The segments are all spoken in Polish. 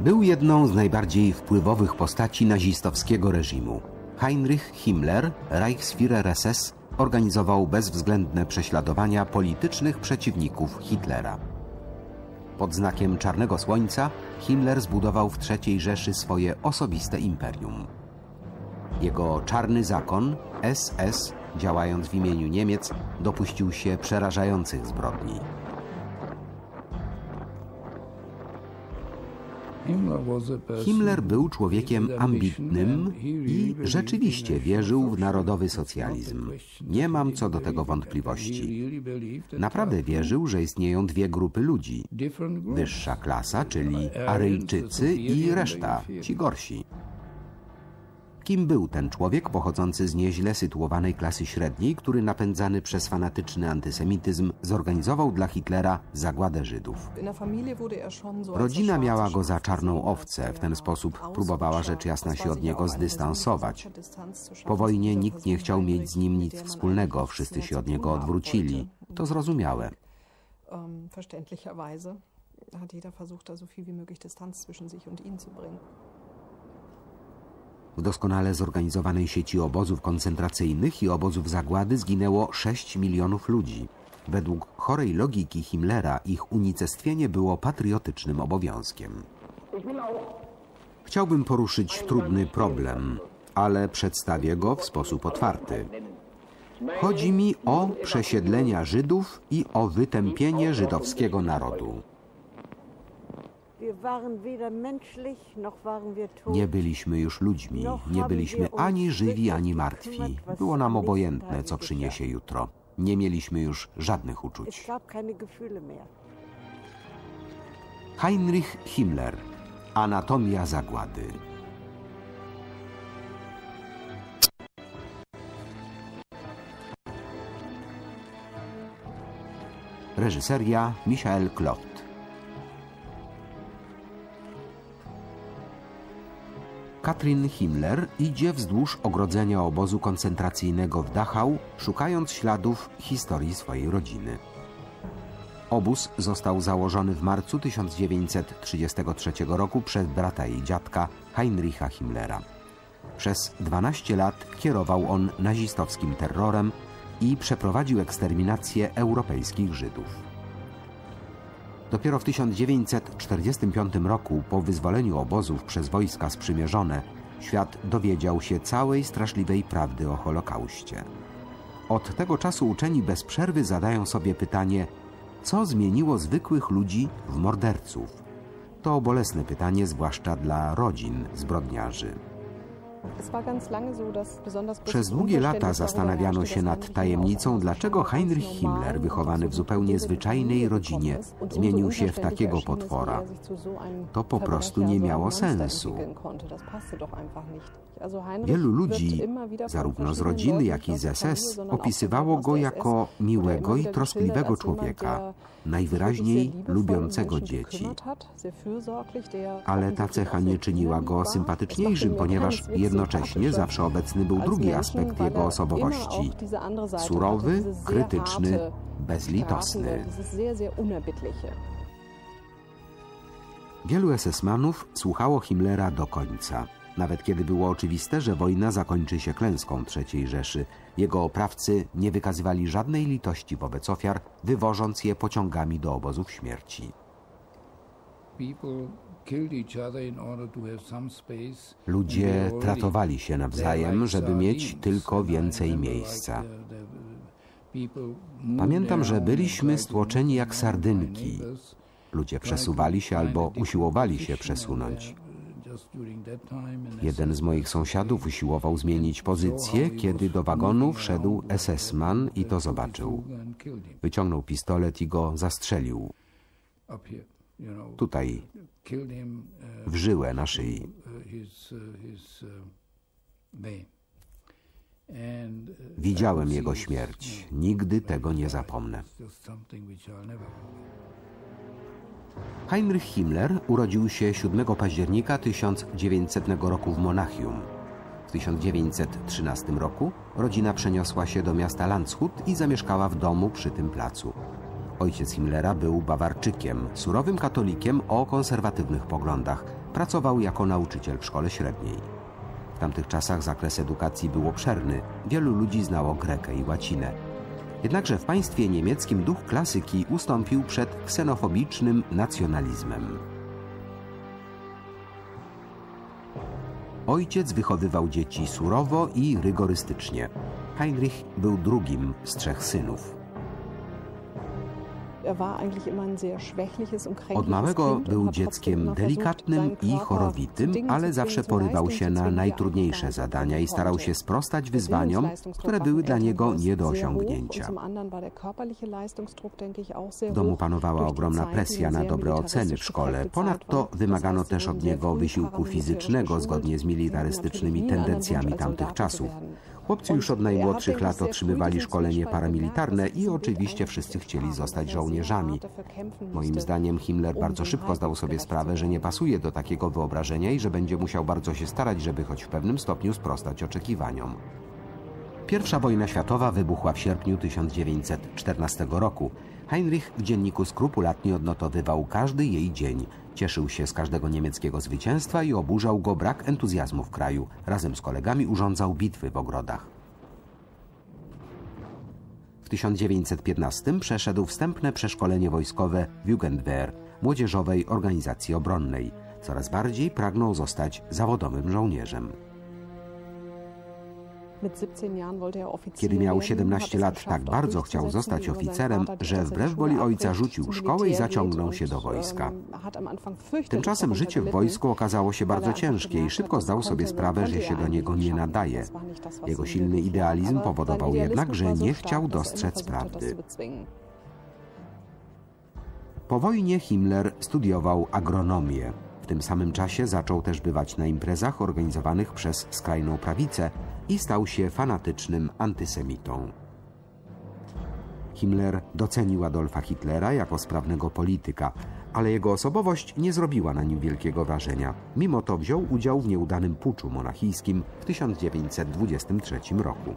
Był jedną z najbardziej wpływowych postaci nazistowskiego reżimu. Heinrich Himmler, Reichsführer SS, organizował bezwzględne prześladowania politycznych przeciwników Hitlera. Pod znakiem Czarnego Słońca Himmler zbudował w III Rzeszy swoje osobiste imperium. Jego czarny zakon, SS, działając w imieniu Niemiec, dopuścił się przerażających zbrodni. Himmler był człowiekiem ambitnym i rzeczywiście wierzył w narodowy socjalizm. Nie mam co do tego wątpliwości. Naprawdę wierzył, że istnieją dwie grupy ludzi. Wyższa klasa, czyli Aryjczycy i reszta, ci gorsi. Kim był ten człowiek pochodzący z nieźle sytuowanej klasy średniej, który napędzany przez fanatyczny antysemityzm zorganizował dla Hitlera zagładę Żydów? Rodzina miała go za czarną owcę, w ten sposób próbowała rzecz jasna się od niego zdystansować. Po wojnie nikt nie chciał mieć z nim nic wspólnego, wszyscy się od niego odwrócili. To zrozumiałe. Verständlicherweise hat jeder versucht, da so viel wie möglich Distanz zwischen sich und ihn zu bringen. W doskonale zorganizowanej sieci obozów koncentracyjnych i obozów zagłady zginęło 6 milionów ludzi. Według chorej logiki Himmlera ich unicestwienie było patriotycznym obowiązkiem. Chciałbym poruszyć trudny problem, ale przedstawię go w sposób otwarty. Chodzi mi o przesiedlenia Żydów i o wytępienie żydowskiego narodu. Nie byliśmy już ludźmi, nie byliśmy ani żywi, ani martwi. Było nam obojętne, co przyniesie jutro. Nie mieliśmy już żadnych uczuć. Heinrich Himmler Anatomia zagłady Reżyseria Michael Klot Katrin Himmler idzie wzdłuż ogrodzenia obozu koncentracyjnego w Dachau, szukając śladów historii swojej rodziny. Obóz został założony w marcu 1933 roku przez brata jej dziadka Heinricha Himmlera. Przez 12 lat kierował on nazistowskim terrorem i przeprowadził eksterminację europejskich Żydów. Dopiero w 1945 roku, po wyzwoleniu obozów przez wojska sprzymierzone, świat dowiedział się całej straszliwej prawdy o Holokauście. Od tego czasu uczeni bez przerwy zadają sobie pytanie, co zmieniło zwykłych ludzi w morderców? To bolesne pytanie, zwłaszcza dla rodzin zbrodniarzy. Przez długie lata zastanawiano się nad tajemnicą, dlaczego Heinrich Himmler, wychowany w zupełnie zwyczajnej rodzinie, zmienił się w takiego potwora. To po prostu nie miało sensu. Wielu ludzi, zarówno z rodziny, jak i z SS, opisywało go jako miłego i troskliwego człowieka, najwyraźniej lubiącego dzieci. Ale ta cecha nie czyniła go sympatyczniejszym, ponieważ jednocześnie zawsze obecny był drugi aspekt jego osobowości. Surowy, krytyczny, bezlitosny. Wielu SS-manów słuchało Himmlera do końca. Nawet kiedy było oczywiste, że wojna zakończy się klęską III Rzeszy, jego oprawcy nie wykazywali żadnej litości wobec ofiar, wywożąc je pociągami do obozów śmierci. Ludzie tratowali się nawzajem, żeby mieć tylko więcej miejsca. Pamiętam, że byliśmy stłoczeni jak sardynki. Ludzie przesuwali się albo usiłowali się przesunąć. Jeden z moich sąsiadów usiłował zmienić pozycję, kiedy do wagonu wszedł SS-man i to zobaczył. Wyciągnął pistolet i go zastrzelił. Tutaj, w żyłę na szyi. Widziałem jego śmierć. Nigdy tego nie zapomnę. Heinrich Himmler urodził się 7 października 1900 roku w Monachium. W 1913 roku rodzina przeniosła się do miasta Landshut i zamieszkała w domu przy tym placu. Ojciec Himmlera był Bawarczykiem, surowym katolikiem o konserwatywnych poglądach. Pracował jako nauczyciel w szkole średniej. W tamtych czasach zakres edukacji był obszerny. Wielu ludzi znało grekę i łacinę. Jednakże w państwie niemieckim duch klasyki ustąpił przed ksenofobicznym nacjonalizmem. Ojciec wychowywał dzieci surowo i rygorystycznie. Heinrich był drugim z trzech synów. Er Od małego był dzieckiem delikatnym i chorowitym, ale zawsze porywał się na najtrudniejsze zadania i starał się sprostać wyzwaniom, które były dla niego nie do osiągnięcia. W domu panowała ogromna presja na dobre oceny w szkole. Ponadto wymagano też od niego wysiłku fizycznego zgodnie z militarystycznymi tendencjami tamtych czasów. Chłopcy już od najmłodszych lat otrzymywali szkolenie paramilitarne i oczywiście wszyscy chcieli zostać żołnierzami. Moim zdaniem Himmler bardzo szybko zdał sobie sprawę, że nie pasuje do takiego wyobrażenia i że będzie musiał bardzo się starać, żeby choć w pewnym stopniu sprostać oczekiwaniom. Pierwsza wojna światowa wybuchła w sierpniu 1914 roku. Heinrich w dzienniku skrupulatnie odnotowywał każdy jej dzień. Cieszył się z każdego niemieckiego zwycięstwa i oburzał go brak entuzjazmu w kraju. Razem z kolegami urządzał bitwy w ogrodach. W 1915 przeszedł wstępne przeszkolenie wojskowe w Jugendwehr, młodzieżowej organizacji obronnej. Coraz bardziej pragnął zostać zawodowym żołnierzem. Kiedy miał 17 lat, tak bardzo chciał zostać oficerem, że wbrew woli ojca rzucił szkołę i zaciągnął się do wojska. Tymczasem życie w wojsku okazało się bardzo ciężkie i szybko zdał sobie sprawę, że się do niego nie nadaje. Jego silny idealizm powodował jednak, że nie chciał dostrzec prawdy. Po wojnie Himmler studiował agronomię tym samym czasie zaczął też bywać na imprezach organizowanych przez skrajną prawicę i stał się fanatycznym antysemitą. Himmler docenił Adolfa Hitlera jako sprawnego polityka, ale jego osobowość nie zrobiła na nim wielkiego wrażenia. Mimo to wziął udział w nieudanym puczu monachijskim w 1923 roku.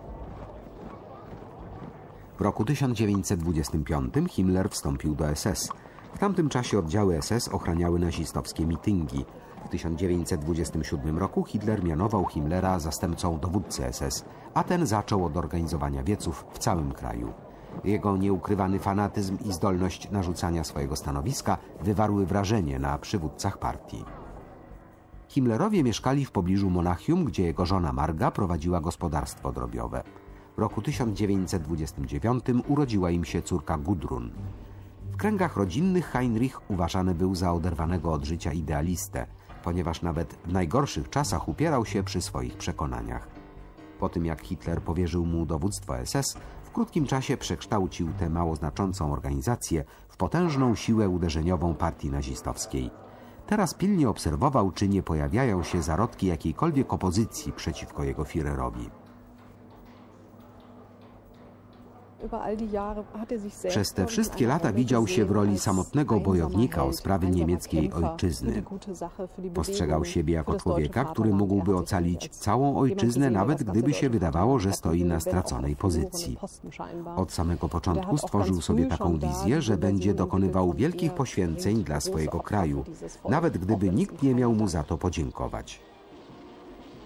W roku 1925 Himmler wstąpił do SS – w tamtym czasie oddziały SS ochraniały nazistowskie mityngi. W 1927 roku Hitler mianował Himmlera zastępcą dowódcy SS, a ten zaczął od organizowania wieców w całym kraju. Jego nieukrywany fanatyzm i zdolność narzucania swojego stanowiska wywarły wrażenie na przywódcach partii. Himmlerowie mieszkali w pobliżu Monachium, gdzie jego żona Marga prowadziła gospodarstwo drobiowe. W roku 1929 urodziła im się córka Gudrun. W kręgach rodzinnych Heinrich uważany był za oderwanego od życia idealistę, ponieważ nawet w najgorszych czasach upierał się przy swoich przekonaniach. Po tym jak Hitler powierzył mu dowództwo SS, w krótkim czasie przekształcił tę mało znaczącą organizację w potężną siłę uderzeniową partii nazistowskiej. Teraz pilnie obserwował, czy nie pojawiają się zarodki jakiejkolwiek opozycji przeciwko jego Führerowi. Przez te wszystkie lata widział się w roli samotnego bojownika o sprawy niemieckiej ojczyzny. Postrzegał siebie jako człowieka, który mógłby ocalić całą ojczyznę, nawet gdyby się wydawało, że stoi na straconej pozycji. Od samego początku stworzył sobie taką wizję, że będzie dokonywał wielkich poświęceń dla swojego kraju, nawet gdyby nikt nie miał mu za to podziękować.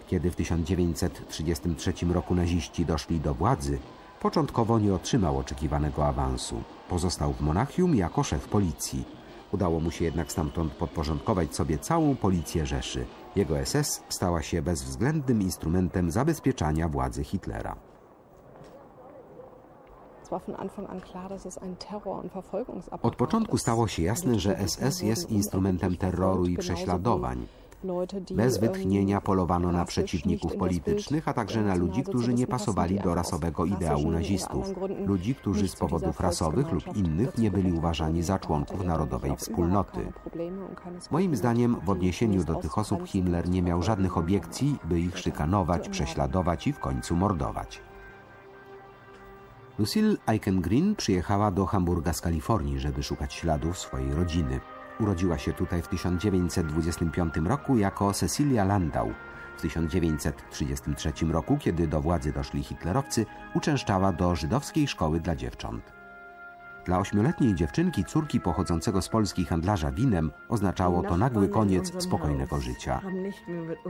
Kiedy w 1933 roku naziści doszli do władzy, Początkowo nie otrzymał oczekiwanego awansu. Pozostał w Monachium jako szef policji. Udało mu się jednak stamtąd podporządkować sobie całą policję Rzeszy. Jego SS stała się bezwzględnym instrumentem zabezpieczania władzy Hitlera. Od początku stało się jasne, że SS jest instrumentem terroru i prześladowań. Bez wytchnienia polowano na przeciwników politycznych, a także na ludzi, którzy nie pasowali do rasowego ideału nazistów. Ludzi, którzy z powodów rasowych lub innych nie byli uważani za członków narodowej wspólnoty. Moim zdaniem w odniesieniu do tych osób Himmler nie miał żadnych obiekcji, by ich szykanować, prześladować i w końcu mordować. Lucille Eichengreen przyjechała do Hamburga z Kalifornii, żeby szukać śladów swojej rodziny. Urodziła się tutaj w 1925 roku jako Cecilia Landau. W 1933 roku, kiedy do władzy doszli hitlerowcy, uczęszczała do żydowskiej szkoły dla dziewcząt. Dla ośmioletniej dziewczynki, córki pochodzącego z Polski handlarza winem, oznaczało to nagły koniec spokojnego życia.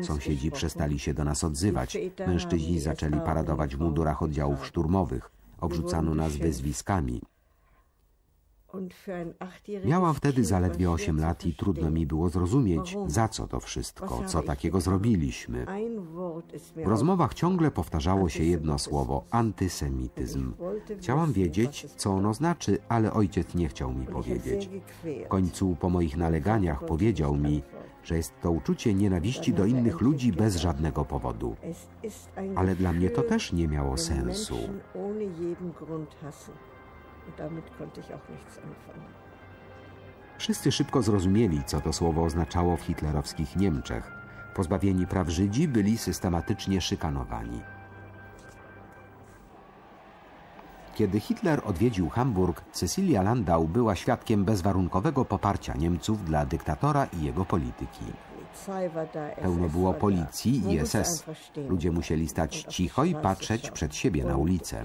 Sąsiedzi przestali się do nas odzywać. Mężczyźni zaczęli paradować w mundurach oddziałów szturmowych. Obrzucano nas wyzwiskami. Miałam wtedy zaledwie 8 lat i trudno mi było zrozumieć, za co to wszystko, co takiego zrobiliśmy. W rozmowach ciągle powtarzało się jedno słowo antysemityzm. Chciałam wiedzieć, co ono znaczy, ale ojciec nie chciał mi powiedzieć. W końcu po moich naleganiach powiedział mi, że jest to uczucie nienawiści do innych ludzi bez żadnego powodu. Ale dla mnie to też nie miało sensu. Wszyscy szybko zrozumieli, co to słowo oznaczało w hitlerowskich Niemczech. Pozbawieni praw Żydzi byli systematycznie szykanowani. Kiedy Hitler odwiedził Hamburg, Cecilia Landau była świadkiem bezwarunkowego poparcia Niemców dla dyktatora i jego polityki. Pełno było policji i SS. Ludzie musieli stać cicho i patrzeć przed siebie na ulicę.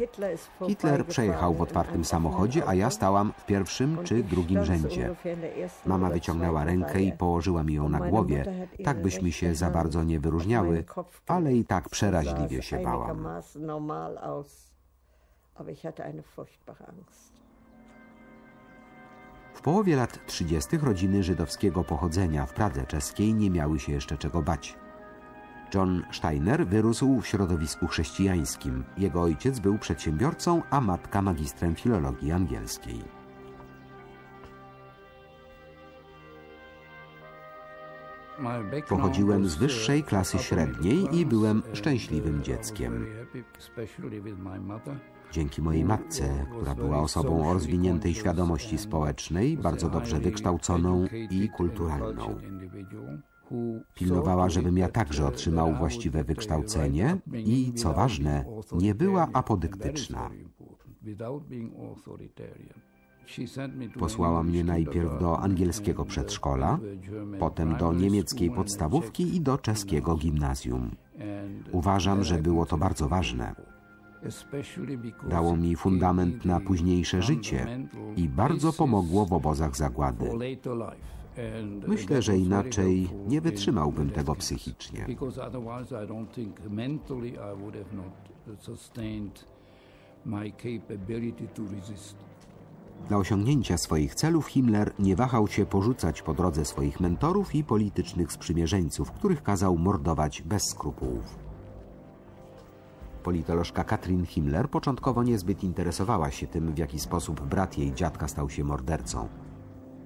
Hitler przejechał w otwartym samochodzie, a ja stałam w pierwszym czy drugim rzędzie. Mama wyciągnęła rękę i położyła mi ją na głowie. Tak byśmy się za bardzo nie wyróżniały, ale i tak przeraźliwie się bałam. W połowie lat 30. rodziny żydowskiego pochodzenia w Pradze czeskiej nie miały się jeszcze czego bać. John Steiner wyrósł w środowisku chrześcijańskim. Jego ojciec był przedsiębiorcą, a matka magistrem filologii angielskiej. Pochodziłem z wyższej klasy średniej i byłem szczęśliwym dzieckiem. Dzięki mojej matce, która była osobą o rozwiniętej świadomości społecznej, bardzo dobrze wykształconą i kulturalną. Pilnowała, żebym ja także otrzymał właściwe wykształcenie i, co ważne, nie była apodyktyczna. Posłała mnie najpierw do angielskiego przedszkola, potem do niemieckiej podstawówki i do czeskiego gimnazjum. Uważam, że było to bardzo ważne. Dało mi fundament na późniejsze życie i bardzo pomogło w obozach zagłady. Myślę, że inaczej nie wytrzymałbym tego psychicznie. Dla osiągnięcia swoich celów Himmler nie wahał się porzucać po drodze swoich mentorów i politycznych sprzymierzeńców, których kazał mordować bez skrupułów. Politolożka Katrin Himmler początkowo niezbyt interesowała się tym, w jaki sposób brat jej dziadka stał się mordercą.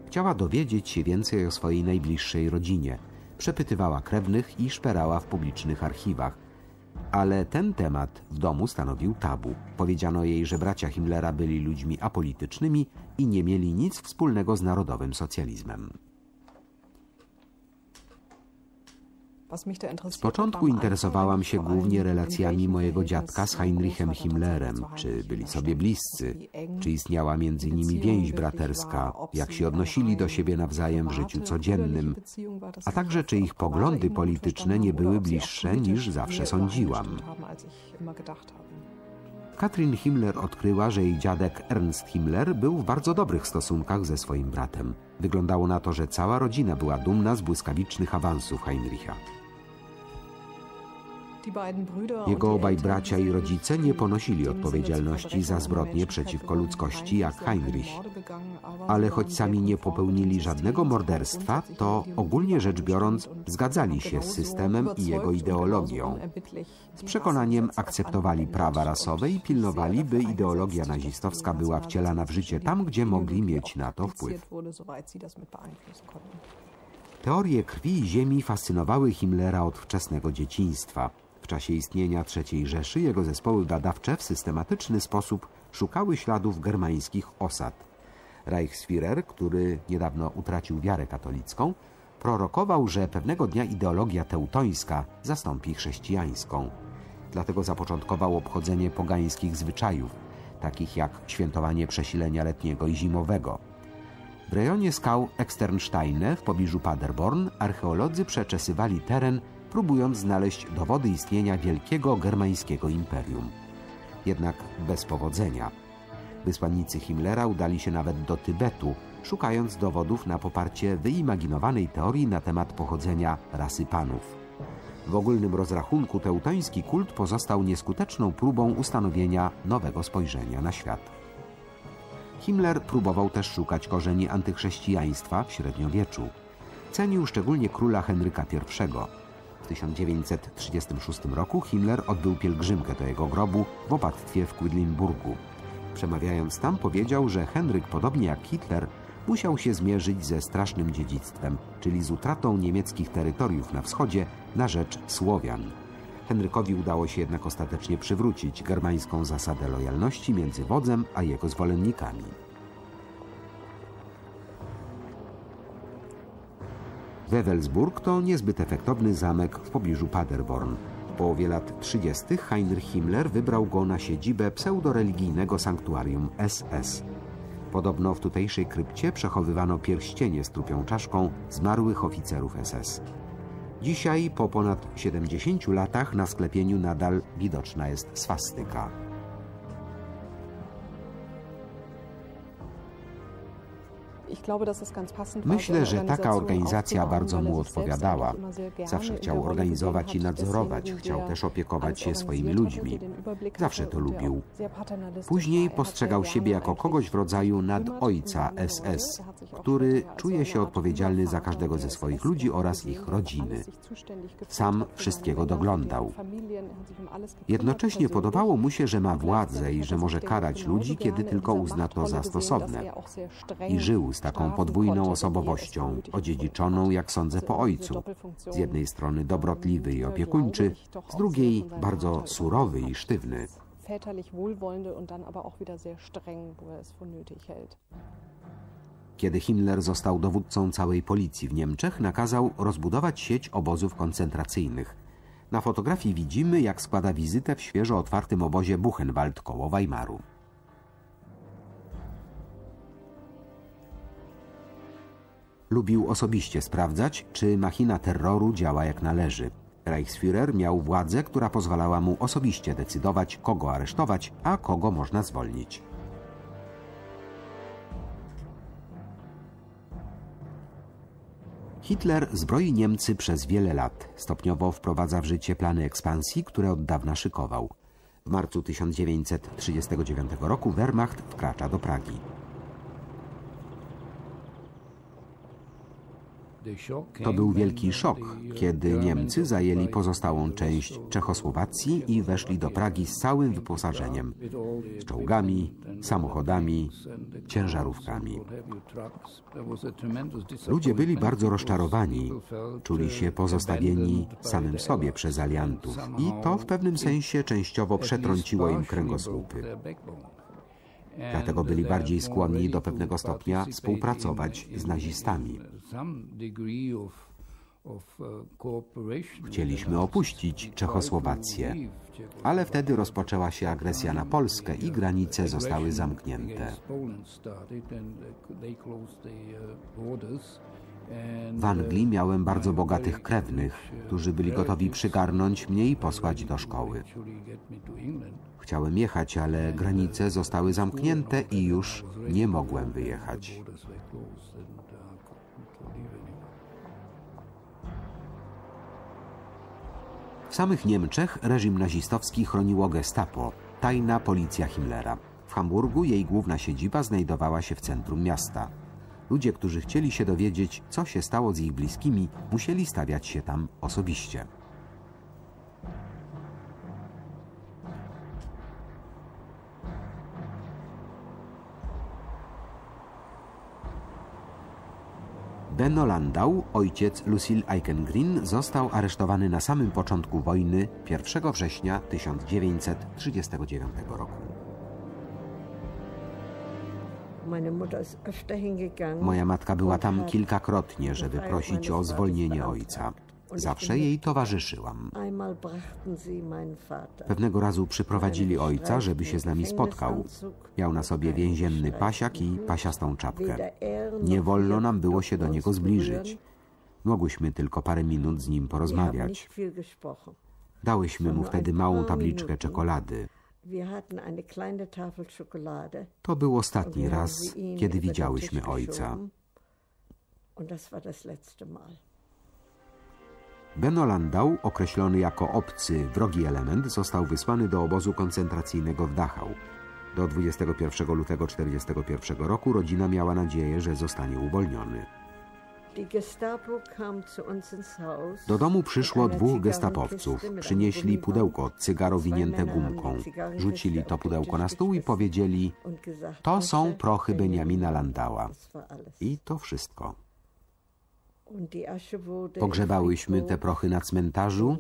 Chciała dowiedzieć się więcej o swojej najbliższej rodzinie. Przepytywała krewnych i szperała w publicznych archiwach. Ale ten temat w domu stanowił tabu. Powiedziano jej, że bracia Himmlera byli ludźmi apolitycznymi i nie mieli nic wspólnego z narodowym socjalizmem. Z początku interesowałam się głównie relacjami mojego dziadka z Heinrichem Himmlerem, czy byli sobie bliscy, czy istniała między nimi więź braterska, jak się odnosili do siebie nawzajem w życiu codziennym, a także czy ich poglądy polityczne nie były bliższe niż zawsze sądziłam. Katrin Himmler odkryła, że jej dziadek Ernst Himmler był w bardzo dobrych stosunkach ze swoim bratem. Wyglądało na to, że cała rodzina była dumna z błyskawicznych awansów Heinricha. Jego obaj bracia i rodzice nie ponosili odpowiedzialności za zbrodnie przeciwko ludzkości jak Heinrich. Ale choć sami nie popełnili żadnego morderstwa, to ogólnie rzecz biorąc zgadzali się z systemem i jego ideologią. Z przekonaniem akceptowali prawa rasowe i pilnowali, by ideologia nazistowska była wcielana w życie tam, gdzie mogli mieć na to wpływ. Teorie krwi i ziemi fascynowały Himmlera od wczesnego dzieciństwa. W czasie istnienia III Rzeszy jego zespoły badawcze w systematyczny sposób szukały śladów germańskich osad. Reichsführer, który niedawno utracił wiarę katolicką, prorokował, że pewnego dnia ideologia teutońska zastąpi chrześcijańską. Dlatego zapoczątkował obchodzenie pogańskich zwyczajów, takich jak świętowanie przesilenia letniego i zimowego. W rejonie skał Eksternsteine w pobliżu Paderborn archeolodzy przeczesywali teren próbując znaleźć dowody istnienia wielkiego germańskiego imperium. Jednak bez powodzenia. Wysłannicy Himmlera udali się nawet do Tybetu, szukając dowodów na poparcie wyimaginowanej teorii na temat pochodzenia rasy panów. W ogólnym rozrachunku teutoński kult pozostał nieskuteczną próbą ustanowienia nowego spojrzenia na świat. Himmler próbował też szukać korzeni antychrześcijaństwa w średniowieczu. Cenił szczególnie króla Henryka I. W 1936 roku Himmler odbył pielgrzymkę do jego grobu w opactwie w Quedlinburgu. Przemawiając tam powiedział, że Henryk, podobnie jak Hitler, musiał się zmierzyć ze strasznym dziedzictwem, czyli z utratą niemieckich terytoriów na wschodzie na rzecz Słowian. Henrykowi udało się jednak ostatecznie przywrócić germańską zasadę lojalności między wodzem a jego zwolennikami. Wewelsburg to niezbyt efektowny zamek w pobliżu Paderborn. W połowie lat 30. Heinrich Himmler wybrał go na siedzibę pseudoreligijnego sanktuarium SS. Podobno w tutejszej krypcie przechowywano pierścienie z trupią czaszką zmarłych oficerów SS. Dzisiaj, po ponad 70 latach, na sklepieniu nadal widoczna jest swastyka. Myślę, że taka organizacja bardzo mu odpowiadała. Zawsze chciał organizować i nadzorować, chciał też opiekować się swoimi ludźmi. Zawsze to lubił. Później postrzegał siebie jako kogoś w rodzaju nadojca SS, który czuje się odpowiedzialny za każdego ze swoich ludzi oraz ich rodziny. Sam wszystkiego doglądał. Jednocześnie podobało mu się, że ma władzę i że może karać ludzi, kiedy tylko uzna to za stosowne. I żył z taką podwójną osobowością, odziedziczoną, jak sądzę, po ojcu. Z jednej strony dobrotliwy i opiekuńczy, z drugiej bardzo surowy i sztywny. Kiedy Himmler został dowódcą całej policji w Niemczech, nakazał rozbudować sieć obozów koncentracyjnych. Na fotografii widzimy, jak składa wizytę w świeżo otwartym obozie Buchenwald koło Weimaru. Lubił osobiście sprawdzać, czy machina terroru działa jak należy. Reichsführer miał władzę, która pozwalała mu osobiście decydować, kogo aresztować, a kogo można zwolnić. Hitler zbroi Niemcy przez wiele lat. Stopniowo wprowadza w życie plany ekspansji, które od dawna szykował. W marcu 1939 roku Wehrmacht wkracza do Pragi. To był wielki szok, kiedy Niemcy zajęli pozostałą część Czechosłowacji i weszli do Pragi z całym wyposażeniem z czołgami, samochodami, ciężarówkami. Ludzie byli bardzo rozczarowani, czuli się pozostawieni samym sobie przez aliantów. I to w pewnym sensie częściowo przetrąciło im kręgosłupy. Dlatego byli bardziej skłonni do pewnego stopnia współpracować z nazistami. Chcieliśmy opuścić Czechosłowację, ale wtedy rozpoczęła się agresja na Polskę i granice zostały zamknięte. W Anglii miałem bardzo bogatych krewnych, którzy byli gotowi przygarnąć mnie i posłać do szkoły. Chciałem jechać, ale granice zostały zamknięte i już nie mogłem wyjechać. W samych Niemczech reżim nazistowski chroniło gestapo, tajna policja Himmlera. W Hamburgu jej główna siedziba znajdowała się w centrum miasta. Ludzie, którzy chcieli się dowiedzieć, co się stało z ich bliskimi, musieli stawiać się tam osobiście. Benno Landau, ojciec Lucille Eichengreen, został aresztowany na samym początku wojny 1 września 1939 roku. Moja matka była tam kilkakrotnie, żeby prosić o zwolnienie ojca. Zawsze jej towarzyszyłam. Pewnego razu przyprowadzili ojca, żeby się z nami spotkał. Miał na sobie więzienny pasiak i pasiastą czapkę. Nie wolno nam było się do niego zbliżyć. Mogłyśmy tylko parę minut z nim porozmawiać. Dałyśmy mu wtedy małą tabliczkę czekolady. To był ostatni raz, kiedy widziałyśmy ojca. Und das war das letzte Mal. Benno Landau, określony jako obcy, wrogi element, został wysłany do obozu koncentracyjnego w Dachau. Do 21 lutego 1941 roku rodzina miała nadzieję, że zostanie uwolniony. Do domu przyszło dwóch gestapowców. Przynieśli pudełko od cygar owinięte Zwei Männer haben gumką. Rzucili to pudełko na stół i powiedzieli: To są "Asche prochy Benjamina Landała. I to wszystko. Pogrzebałyśmy te prochy na cmentarzu,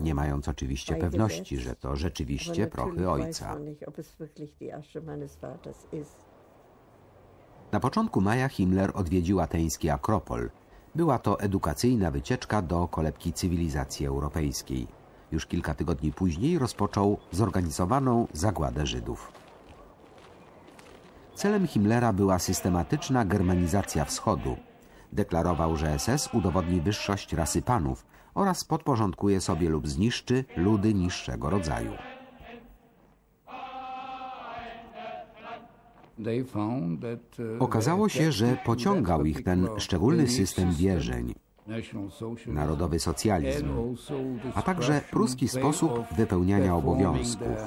nie mając oczywiście pewności, że to rzeczywiście prochy ojca. Na początku maja Himmler odwiedził ateński Akropol. Była to edukacyjna wycieczka do kolebki cywilizacji europejskiej. Już kilka tygodni później rozpoczął zorganizowaną zagładę Żydów. Celem Himmlera była systematyczna germanizacja wschodu. Deklarował, że SS udowodni wyższość rasy panów oraz podporządkuje sobie lub zniszczy ludy niższego rodzaju. Uh, Okazało się, że pociągał ich ten szczególny system wierzeń, narodowy socjalizm, a także pruski sposób wypełniania obowiązków,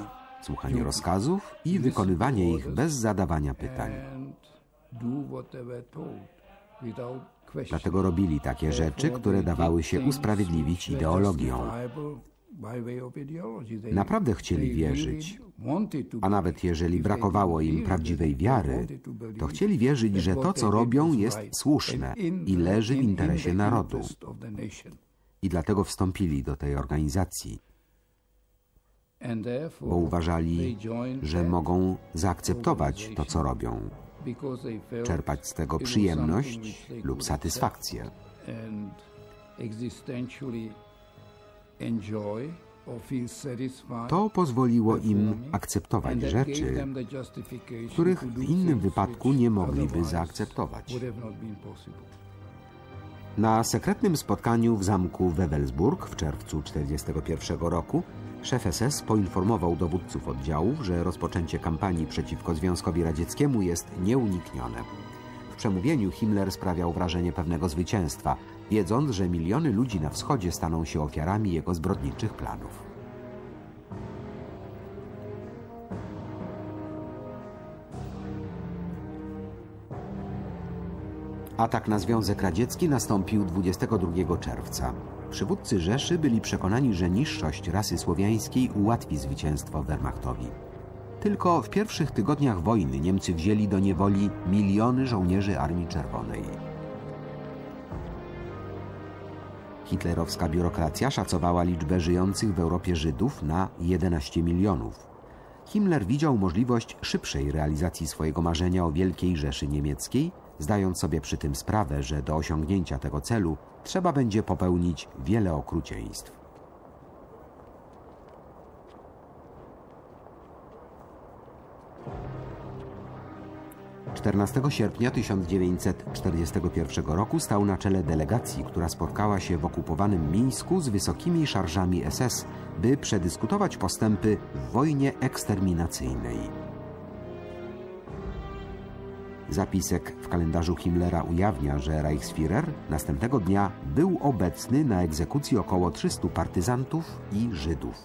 słuchanie rozkazów i wykonywanie ich bez zadawania pytań. Dlatego robili takie rzeczy, które dawały się usprawiedliwić ideologią. Naprawdę chcieli wierzyć, a nawet jeżeli brakowało im prawdziwej wiary, to chcieli wierzyć, że to, co robią, jest słuszne i leży w interesie narodu. I dlatego wstąpili do tej organizacji, bo uważali, że mogą zaakceptować to, co robią, czerpać z tego przyjemność lub satysfakcję. To pozwoliło im akceptować rzeczy, których w innym wypadku nie mogliby zaakceptować. Na sekretnym spotkaniu w zamku Wewelsburg w czerwcu 1941 roku szef SS poinformował dowódców oddziałów, że rozpoczęcie kampanii przeciwko Związkowi Radzieckiemu jest nieuniknione. W przemówieniu Himmler sprawiał wrażenie pewnego zwycięstwa, wiedząc, że miliony ludzi na wschodzie staną się ofiarami jego zbrodniczych planów. Atak na Związek Radziecki nastąpił 22 czerwca. Przywódcy Rzeszy byli przekonani, że niższość rasy słowiańskiej ułatwi zwycięstwo Wehrmachtowi. Tylko w pierwszych tygodniach wojny Niemcy wzięli do niewoli miliony żołnierzy Armii Czerwonej. Hitlerowska biurokracja szacowała liczbę żyjących w Europie Żydów na 11 milionów. Himmler widział możliwość szybszej realizacji swojego marzenia o Wielkiej Rzeszy Niemieckiej, zdając sobie przy tym sprawę, że do osiągnięcia tego celu trzeba będzie popełnić wiele okrucieństw. Czternastego sierpnia 1941 roku stał na czele delegacji, która spotkała się w okupowanym Mińsku z wysokimi szarżami SS, by przedyskutować postępy w wojnie eksterminacyjnej. Zapisek w kalendarzu Himmlera ujawnia, że Reichsführer następnego dnia był obecny na egzekucji około 300 partyzantów i Żydów.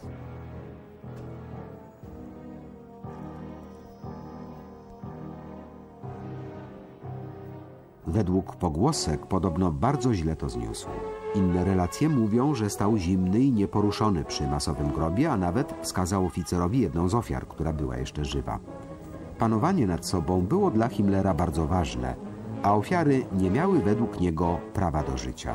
Według pogłosek podobno bardzo źle to zniósł. Inne relacje mówią, że stał zimny i nieporuszony przy masowym grobie, a nawet wskazał oficerowi jedną z ofiar, która była jeszcze żywa. Panowanie nad sobą było dla Himmlera bardzo ważne, a ofiary nie miały według niego prawa do życia.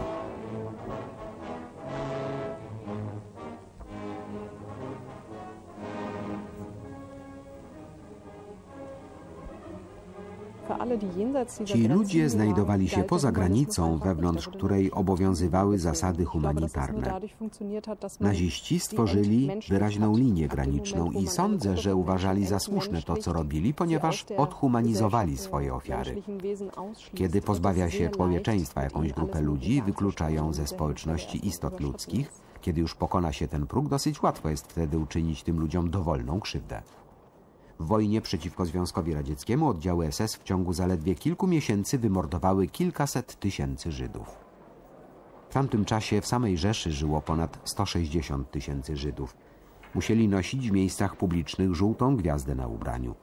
Ci ludzie znajdowali się poza granicą, wewnątrz której obowiązywały zasady humanitarne. Naziści stworzyli wyraźną linię graniczną i sądzę, że uważali za słuszne to, co robili, ponieważ odhumanizowali swoje ofiary. Kiedy pozbawia się człowieczeństwa jakąś grupę ludzi, wykluczają ze społeczności istot ludzkich, kiedy już pokona się ten próg, dosyć łatwo jest wtedy uczynić tym ludziom dowolną krzywdę. W wojnie przeciwko Związkowi Radzieckiemu oddziały SS w ciągu zaledwie kilku miesięcy wymordowały kilkaset tysięcy Żydów. W tamtym czasie w samej Rzeszy żyło ponad 160 tysięcy Żydów. Musieli nosić w miejscach publicznych żółtą gwiazdę na ubraniu.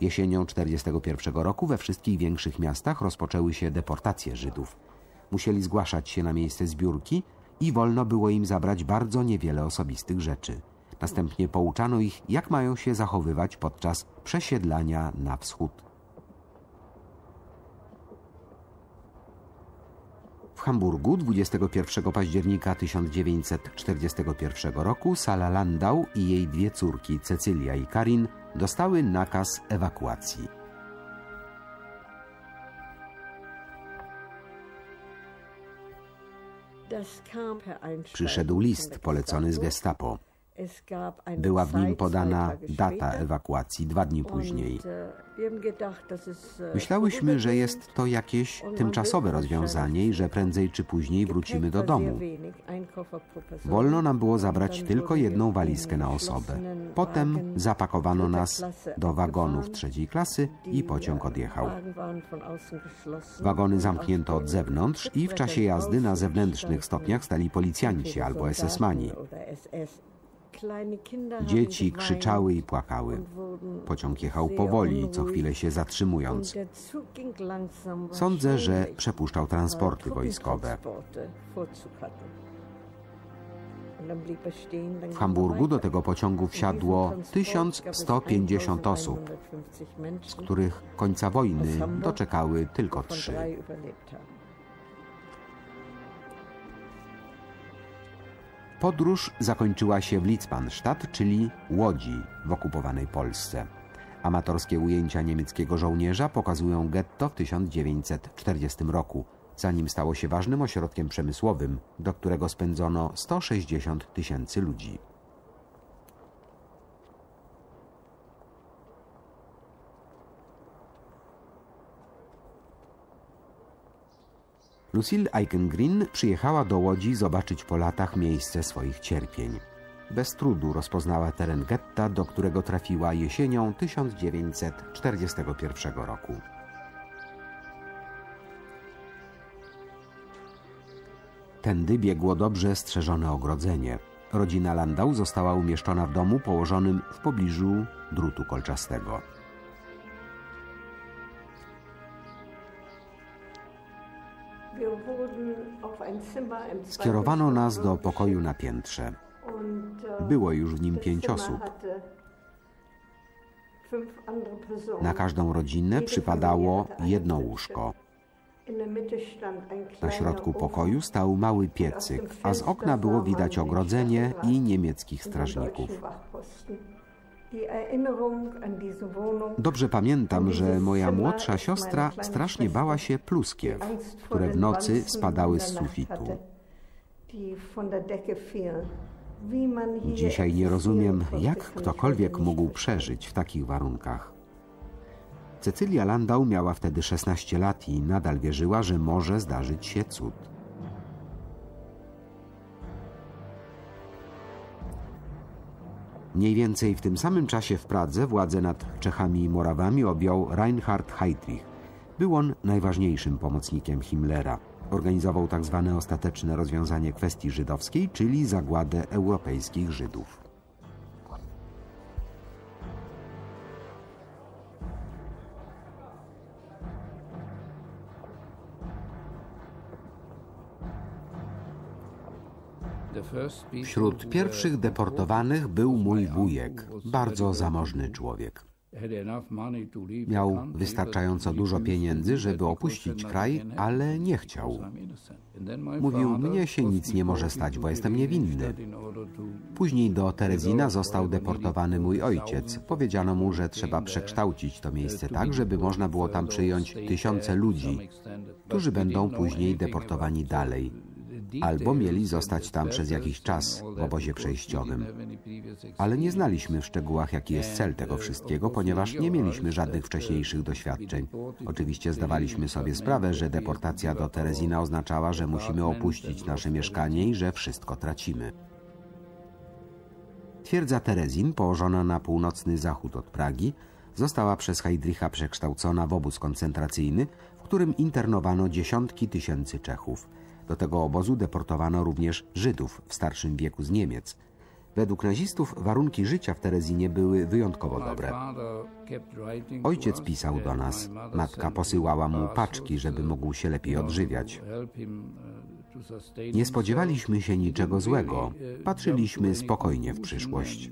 Jesienią 1941 roku we wszystkich większych miastach rozpoczęły się deportacje Żydów. Musieli zgłaszać się na miejsce zbiórki i wolno było im zabrać bardzo niewiele osobistych rzeczy. Następnie pouczano ich, jak mają się zachowywać podczas przesiedlania na wschód. W Hamburgu 21 października 1941 roku Sala Landau i jej dwie córki Cecylia i Karin dostały nakaz ewakuacji. Przyszedł list polecony z Gestapo. Była w nim podana data ewakuacji dwa dni później. Myślałyśmy, że jest to jakieś tymczasowe rozwiązanie i że prędzej czy później wrócimy do domu. Wolno nam było zabrać tylko jedną walizkę na osobę. Potem zapakowano nas do wagonów trzeciej klasy i pociąg odjechał. Wagony zamknięto od zewnątrz i w czasie jazdy na zewnętrznych stopniach stali policjanci albo SS-mani. Dzieci krzyczały i płakały. Pociąg jechał powoli, co chwilę się zatrzymując. Sądzę, że przepuszczał transporty wojskowe. W Hamburgu do tego pociągu wsiadło 1150 osób, z których końca wojny doczekały tylko trzy. Podróż zakończyła się w Litzmannstadt, czyli Łodzi w okupowanej Polsce. Amatorskie ujęcia niemieckiego żołnierza pokazują getto w 1940 roku, zanim stało się ważnym ośrodkiem przemysłowym, do którego spędzono 160 tysięcy ludzi. Lucille Eichengreen przyjechała do Łodzi zobaczyć po latach miejsce swoich cierpień. Bez trudu rozpoznała teren getta, do którego trafiła jesienią 1941 roku. Tędy biegło dobrze strzeżone ogrodzenie. Rodzina Landau została umieszczona w domu położonym w pobliżu drutu kolczastego. Skierowano nas do pokoju na piętrze. Było już w nim pięć osób. Na każdą rodzinę przypadało jedno łóżko. Na środku pokoju stał mały piecyk, a z okna było widać ogrodzenie i niemieckich strażników. Dobrze pamiętam, że moja młodsza siostra strasznie bała się pluskiew, które w nocy spadały z sufitu. Dzisiaj nie rozumiem, jak ktokolwiek mógł przeżyć w takich warunkach. Cecylia Landau miała wtedy 16 lat i nadal wierzyła, że może zdarzyć się cud. Mniej więcej w tym samym czasie w Pradze władzę nad Czechami i Morawami objął Reinhard Heydrich. Był on najważniejszym pomocnikiem Himmlera. Organizował tzw. Tak ostateczne rozwiązanie kwestii żydowskiej, czyli zagładę europejskich Żydów. Wśród pierwszych deportowanych był mój wujek, bardzo zamożny człowiek. Miał wystarczająco dużo pieniędzy, żeby opuścić kraj, ale nie chciał. Mówił, mnie się nic nie może stać, bo jestem niewinny. Później do Terezina został deportowany mój ojciec. Powiedziano mu, że trzeba przekształcić to miejsce tak, żeby można było tam przyjąć tysiące ludzi, którzy będą później deportowani dalej albo mieli zostać tam przez jakiś czas w obozie przejściowym. Ale nie znaliśmy w szczegółach, jaki jest cel tego wszystkiego, ponieważ nie mieliśmy żadnych wcześniejszych doświadczeń. Oczywiście zdawaliśmy sobie sprawę, że deportacja do Terezina oznaczała, że musimy opuścić nasze mieszkanie i że wszystko tracimy. Twierdza Terezin, położona na północny zachód od Pragi, została przez Heydricha przekształcona w obóz koncentracyjny, w którym internowano dziesiątki tysięcy Czechów. Do tego obozu deportowano również Żydów w starszym wieku z Niemiec. Według nazistów warunki życia w Terezinie były wyjątkowo dobre. Ojciec pisał do nas, matka posyłała mu paczki, żeby mógł się lepiej odżywiać. Nie spodziewaliśmy się niczego złego. Patrzyliśmy spokojnie w przyszłość.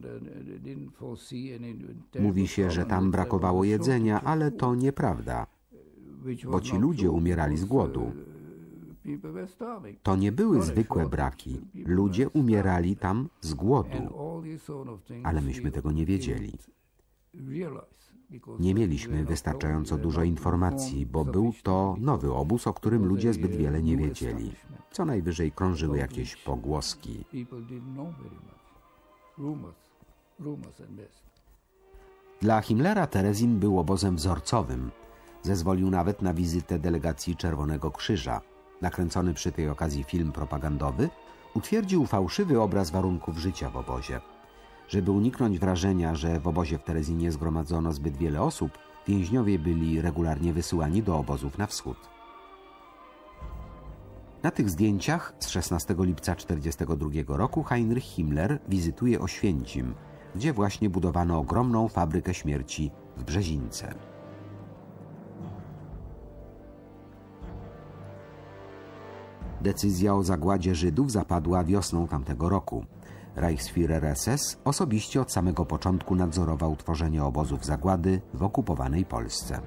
Mówi się, że tam brakowało jedzenia, ale to nieprawda, bo ci ludzie umierali z głodu. To nie były zwykłe braki. Ludzie umierali tam z głodu, ale myśmy tego nie wiedzieli. Nie mieliśmy wystarczająco dużo informacji, bo był to nowy obóz, o którym ludzie zbyt wiele nie wiedzieli. Co najwyżej krążyły jakieś pogłoski. Dla Himmlera Terezin był obozem wzorcowym. Zezwolił nawet na wizytę delegacji Czerwonego Krzyża. Nakręcony przy tej okazji film propagandowy utwierdził fałszywy obraz warunków życia w obozie. Żeby uniknąć wrażenia, że w obozie w Terezinie zgromadzono zbyt wiele osób, więźniowie byli regularnie wysyłani do obozów na wschód. Na tych zdjęciach z 16 lipca 1942 roku Heinrich Himmler wizytuje Oświęcim, gdzie właśnie budowano ogromną fabrykę śmierci w Brzezince. Decyzja o zagładzie Żydów zapadła wiosną tamtego roku. Reichsführer SS osobiście od samego początku nadzorował tworzenie obozów zagłady w okupowanej Polsce.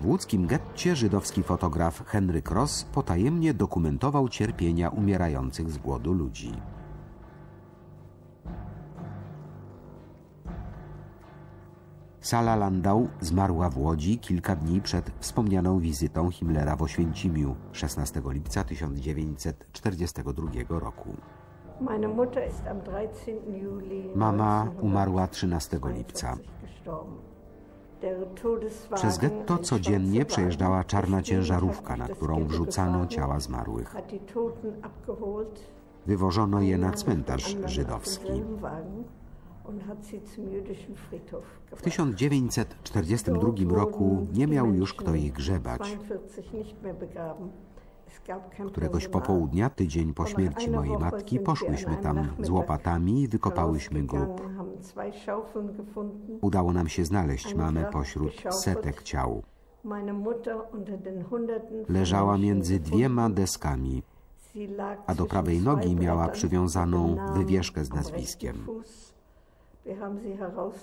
W łódzkim getcie żydowski fotograf Henryk Ross potajemnie dokumentował cierpienia umierających z głodu ludzi. Sala Landau zmarła w Łodzi kilka dni przed wspomnianą wizytą Himmlera w Oświęcimiu 16 lipca 1942 roku. Mama umarła 13 lipca. Przez getto codziennie przejeżdżała czarna ciężarówka, na którą wrzucano ciała zmarłych. Wywożono je na cmentarz żydowski. W 1942 roku nie miał już kto ich grzebać. Któregoś popołudnia, tydzień po śmierci mojej matki, poszłyśmy tam z łopatami i wykopałyśmy grób. Udało nam się znaleźć mamę pośród setek ciał. Leżała między dwiema deskami, a do prawej nogi miała przywiązaną wywieszkę z nazwiskiem.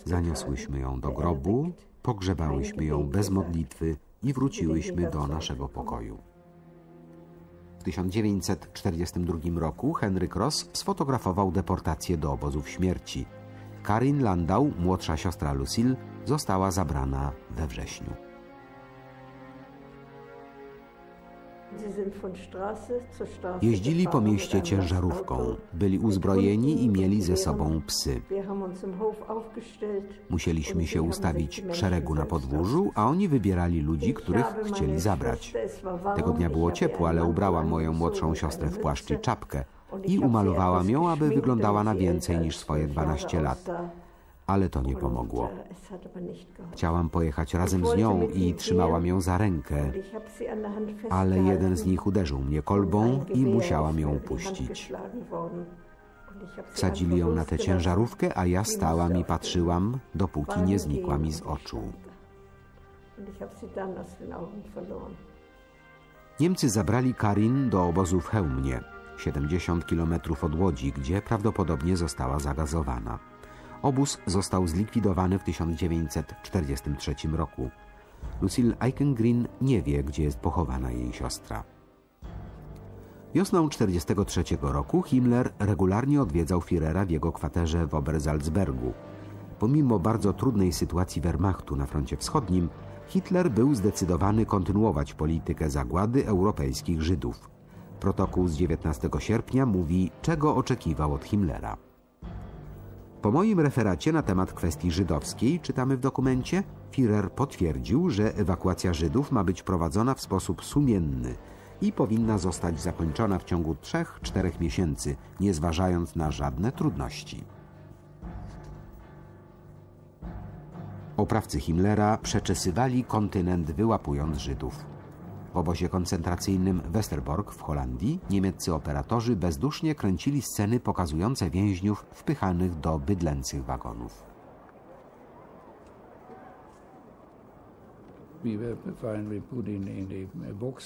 Zaniosłyśmy ją do grobu, pogrzebałyśmy ją bez modlitwy i wróciłyśmy do naszego pokoju. W 1942 roku Henryk Ross sfotografował deportację do obozów śmierci. Karin Landau, młodsza siostra Lucille, została zabrana we wrześniu. Jeździli po mieście ciężarówką, byli uzbrojeni i mieli ze sobą psy. Musieliśmy się ustawić w szeregu na podwórzu, a oni wybierali ludzi, których chcieli zabrać. Tego dnia było ciepło, ale ubrałam moją młodszą siostrę w płaszcz i czapkę i umalowałam ją, aby wyglądała na więcej niż swoje 12 lat ale to nie pomogło. Chciałam pojechać razem z nią i trzymałam ją za rękę, ale jeden z nich uderzył mnie kolbą i musiałam ją puścić. Wsadzili ją na tę ciężarówkę, a ja stałam i patrzyłam, dopóki nie znikła mi z oczu. Niemcy zabrali Karin do obozu w Chełmnie, 70 kilometrów od Łodzi, gdzie prawdopodobnie została zagazowana. Obóz został zlikwidowany w 1943 roku. Lucille Eichengreen nie wie, gdzie jest pochowana jej siostra. Wiosną 1943 roku Himmler regularnie odwiedzał Führera w jego kwaterze w Obersalzbergu. Pomimo bardzo trudnej sytuacji Wehrmachtu na froncie wschodnim, Hitler był zdecydowany kontynuować politykę zagłady europejskich Żydów. Protokół z 19 sierpnia mówi, czego oczekiwał od Himmlera. Po moim referacie na temat kwestii żydowskiej, czytamy w dokumencie, Führer potwierdził, że ewakuacja Żydów ma być prowadzona w sposób sumienny i powinna zostać zakończona w ciągu 3-4 miesięcy, nie zważając na żadne trudności. Oprawcy Himmlera przeczesywali kontynent wyłapując Żydów. W obozie koncentracyjnym Westerbork w Holandii niemieccy operatorzy bezdusznie kręcili sceny pokazujące więźniów wpychanych do bydlęcych wagonów.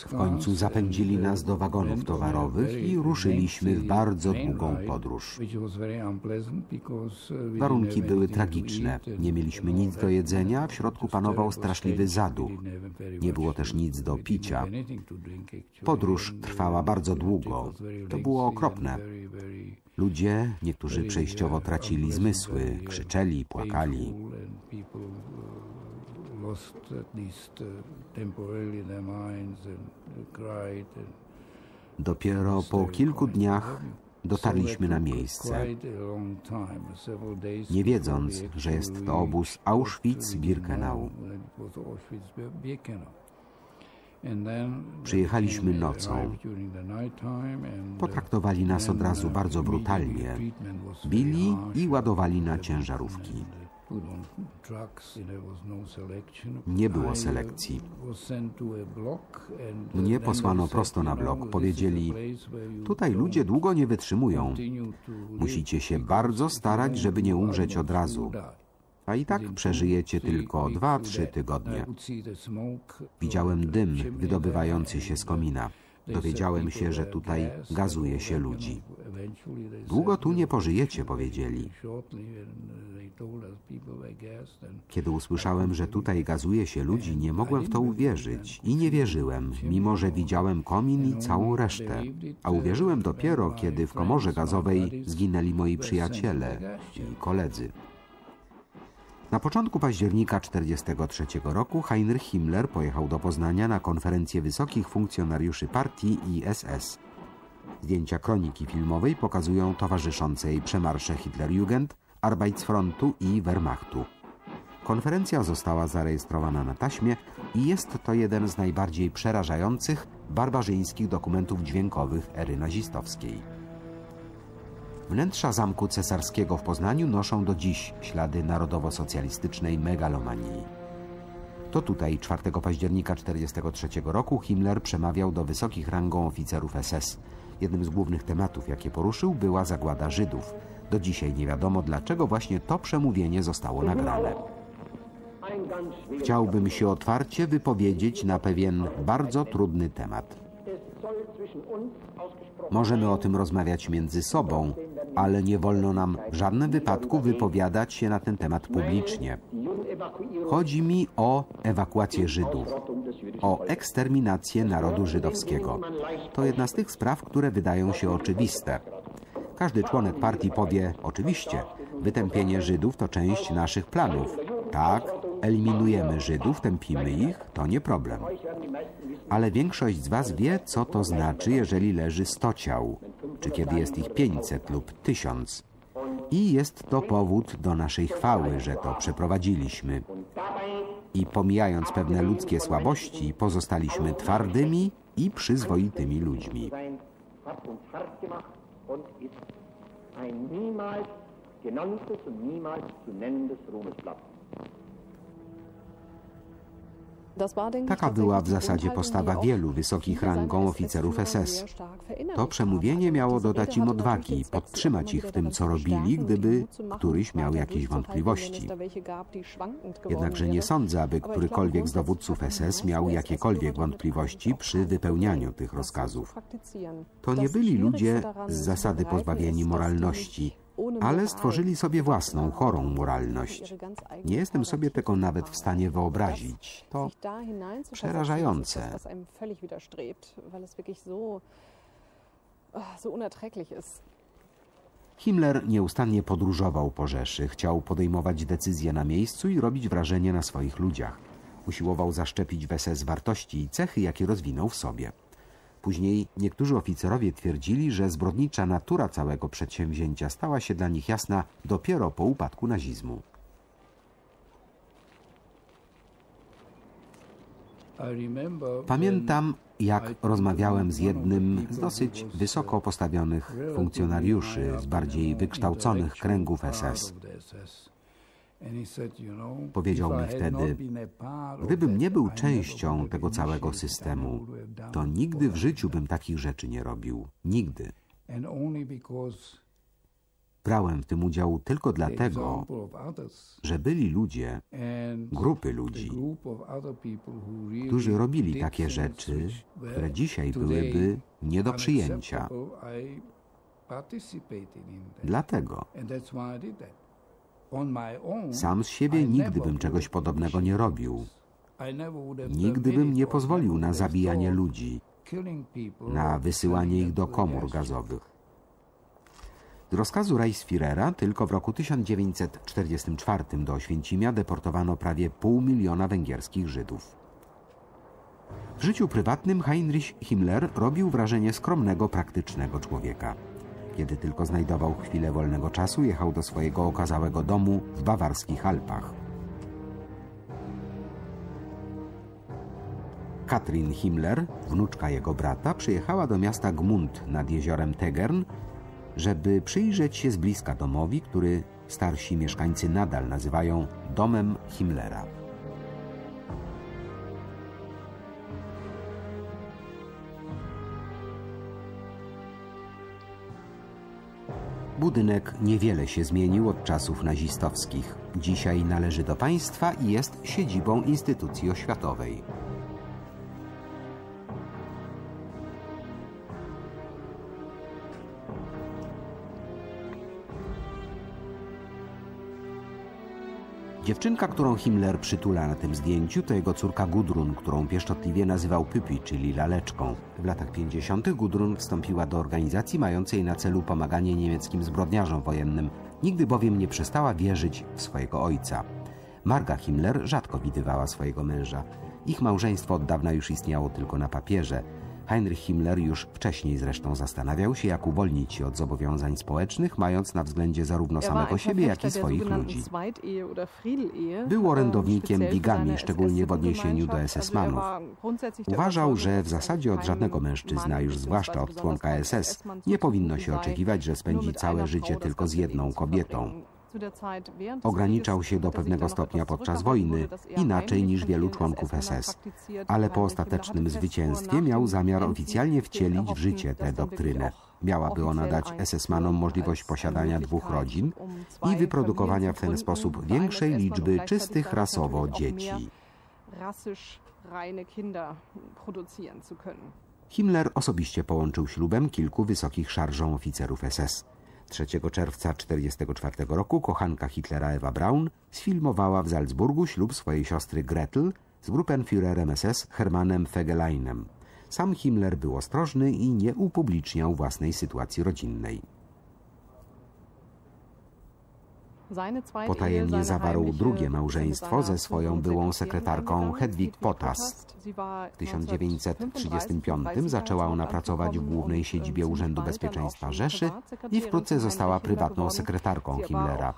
W końcu zapędzili nas do wagonów towarowych i ruszyliśmy w bardzo długą podróż. Warunki były tragiczne. Nie mieliśmy nic do jedzenia, w środku panował straszliwy zaduch. Nie było też nic do picia. Podróż trwała bardzo długo. To było okropne. Ludzie, niektórzy przejściowo tracili zmysły, krzyczeli, płakali lost at least uh, temporarily their minds and cried. Dopiero po kilku dniach dotarliśmy na miejsce, nie wiedząc, że jest to obóz Auschwitz-Birkenau. Przyjechaliśmy nocą. Potraktowali nas od razu bardzo brutalnie. Bili i ładowali na ciężarówki. Nie było selekcji. Mnie posłano prosto na blok. Powiedzieli, tutaj ludzie długo nie wytrzymują. Musicie się bardzo starać, żeby nie umrzeć od razu. A i tak przeżyjecie tylko 2-3 tygodnie. Widziałem dym wydobywający się z komina. Dowiedziałem się, że tutaj gazuje się ludzi. Długo tu nie pożyjecie, powiedzieli. Kiedy usłyszałem, że tutaj gazuje się ludzi, nie mogłem w to uwierzyć i nie wierzyłem, mimo że widziałem komin i całą resztę. A uwierzyłem dopiero, kiedy w komorze gazowej zginęli moi przyjaciele i koledzy. Na początku października 1943 roku Heinrich Himmler pojechał do Poznania na konferencję wysokich funkcjonariuszy partii i SS. Zdjęcia kroniki filmowej pokazują towarzyszące jej przemarsze Hitlerjugend, Arbeitsfrontu i Wehrmachtu. Konferencja została zarejestrowana na taśmie i jest to jeden z najbardziej przerażających, barbarzyńskich dokumentów dźwiękowych ery nazistowskiej. Wnętrza Zamku Cesarskiego w Poznaniu noszą do dziś ślady narodowo-socjalistycznej megalomanii. To tutaj 4 października 1943 roku Himmler przemawiał do wysokich rangą oficerów SS. Jednym z głównych tematów, jakie poruszył, była zagłada Żydów. Do dzisiaj nie wiadomo, dlaczego właśnie to przemówienie zostało nagrane. Chciałbym się otwarcie wypowiedzieć na pewien bardzo trudny temat. Możemy o tym rozmawiać między sobą, ale nie wolno nam w żadnym wypadku wypowiadać się na ten temat publicznie. Chodzi mi o ewakuację Żydów, o eksterminację narodu żydowskiego. To jedna z tych spraw, które wydają się oczywiste. Każdy członek partii powie, oczywiście, wytępienie Żydów to część naszych planów. Tak, eliminujemy Żydów, tępimy ich, to nie problem. Ale większość z Was wie, co to znaczy, jeżeli leży 100 ciał, czy kiedy jest ich 500 lub 1000. I jest to powód do naszej chwały, że to przeprowadziliśmy. I pomijając pewne ludzkie słabości, pozostaliśmy twardymi i przyzwoitymi ludźmi. Ein niemals genanntes und niemals zu nennendes Ruhmesblatt. Taka była w zasadzie postawa wielu wysokich rangą oficerów SS. To przemówienie miało dodać im odwagi, podtrzymać ich w tym, co robili, gdyby któryś miał jakieś wątpliwości. Jednakże nie sądzę, aby którykolwiek z dowódców SS miał jakiekolwiek wątpliwości przy wypełnianiu tych rozkazów. To nie byli ludzie z zasady pozbawieni moralności, ale stworzyli sobie własną, chorą moralność. Nie jestem sobie tego nawet w stanie wyobrazić. To przerażające. Himmler nieustannie podróżował po Rzeszy, chciał podejmować decyzje na miejscu i robić wrażenie na swoich ludziach. Usiłował zaszczepić w SS wartości i cechy, jakie rozwinął w sobie. Później niektórzy oficerowie twierdzili, że zbrodnicza natura całego przedsięwzięcia stała się dla nich jasna dopiero po upadku nazizmu. Pamiętam, jak rozmawiałem z jednym z dosyć wysoko postawionych funkcjonariuszy z bardziej wykształconych kręgów SS. Powiedział mi wtedy, gdybym nie był częścią tego całego systemu, to nigdy w życiu bym takich rzeczy nie robił. Nigdy. Brałem w tym udział tylko dlatego, że byli ludzie, grupy ludzi, którzy robili takie rzeczy, które dzisiaj byłyby nie do przyjęcia. Dlatego sam z siebie nigdy bym czegoś podobnego nie robił. Nigdy bym nie pozwolił na zabijanie ludzi, na wysyłanie ich do komór gazowych. Z rozkazu Reichsführera tylko w roku 1944 do Oświęcimia deportowano prawie pół miliona węgierskich Żydów. W życiu prywatnym Heinrich Himmler robił wrażenie skromnego, praktycznego człowieka. Kiedy tylko znajdował chwilę wolnego czasu, jechał do swojego okazałego domu w bawarskich Alpach. Katrin Himmler, wnuczka jego brata, przyjechała do miasta Gmund nad jeziorem Tegern, żeby przyjrzeć się z bliska domowi, który starsi mieszkańcy nadal nazywają domem Himmlera. Budynek niewiele się zmienił od czasów nazistowskich. Dzisiaj należy do państwa i jest siedzibą instytucji oświatowej. Dziewczynka, którą Himmler przytula na tym zdjęciu, to jego córka Gudrun, którą pieszczotliwie nazywał Pypi, czyli laleczką. W latach 50. Gudrun wstąpiła do organizacji mającej na celu pomaganie niemieckim zbrodniarzom wojennym. Nigdy bowiem nie przestała wierzyć w swojego ojca. Marga Himmler rzadko widywała swojego męża. Ich małżeństwo od dawna już istniało tylko na papierze. Heinrich Himmler już wcześniej zresztą zastanawiał się, jak uwolnić się od zobowiązań społecznych, mając na względzie zarówno samego siebie, jak i swoich ludzi. Był orędownikiem bigami, szczególnie w odniesieniu do SS-manów. Uważał, że w zasadzie od żadnego mężczyzna, już zwłaszcza od członka SS, nie powinno się oczekiwać, że spędzi całe życie tylko z jedną kobietą. Ograniczał się do pewnego stopnia podczas wojny, inaczej niż wielu członków SS, ale po ostatecznym zwycięstwie miał zamiar oficjalnie wcielić w życie tę doktrynę. Miałaby ona dać SS-manom możliwość posiadania dwóch rodzin i wyprodukowania w ten sposób większej liczby czystych rasowo dzieci. Himmler osobiście połączył ślubem kilku wysokich szarżą oficerów SS. 3 czerwca 1944 roku kochanka Hitlera Ewa Braun sfilmowała w Salzburgu ślub swojej siostry Gretel z Gruppenführerem SS Hermannem Fegeleinem. Sam Himmler był ostrożny i nie upubliczniał własnej sytuacji rodzinnej. Potajemnie zawarł drugie małżeństwo ze swoją byłą sekretarką Hedwig Potas. W 1935 zaczęła ona pracować w głównej siedzibie Urzędu Bezpieczeństwa Rzeszy i wkrótce została prywatną sekretarką Himmlera.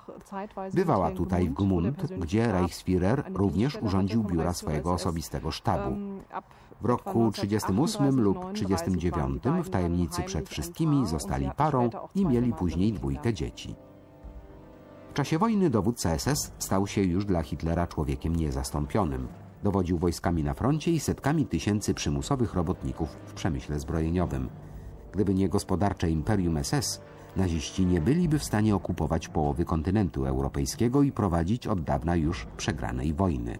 Bywała tutaj w Gmund, gdzie Reichsführer również urządził biura swojego osobistego sztabu. W roku 1938 lub 1939 w tajemnicy przed wszystkimi zostali parą i mieli później dwójkę dzieci. W czasie wojny dowódca SS stał się już dla Hitlera człowiekiem niezastąpionym. Dowodził wojskami na froncie i setkami tysięcy przymusowych robotników w przemyśle zbrojeniowym. Gdyby nie gospodarcze imperium SS, naziści nie byliby w stanie okupować połowy kontynentu europejskiego i prowadzić od dawna już przegranej wojny.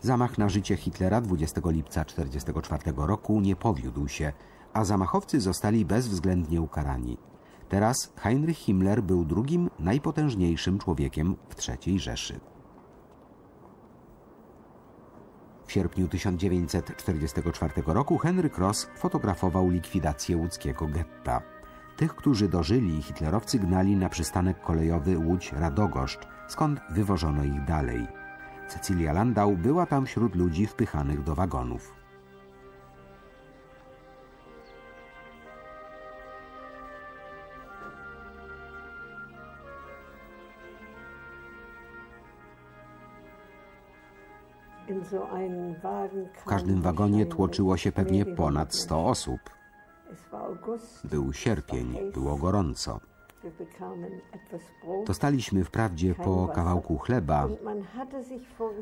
Zamach na życie Hitlera 20 lipca 1944 roku nie powiódł się, a zamachowcy zostali bezwzględnie ukarani. Teraz Heinrich Himmler był drugim najpotężniejszym człowiekiem w III Rzeszy. W sierpniu 1944 roku Henry Cross fotografował likwidację łódzkiego getta. Tych, którzy dożyli, hitlerowcy gnali na przystanek kolejowy Łódź Radogoszcz, skąd wywożono ich dalej. Cecilia Landau była tam wśród ludzi wpychanych do wagonów. W każdym wagonie tłoczyło się pewnie ponad 100 osób. Był sierpień, było gorąco. Dostaliśmy wprawdzie po kawałku chleba,